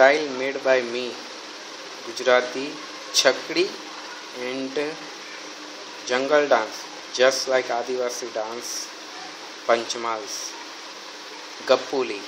style made by me Gujarati chakri and jungle dance just like Adivasi dance Panchmals Gappuli